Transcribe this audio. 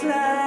slide.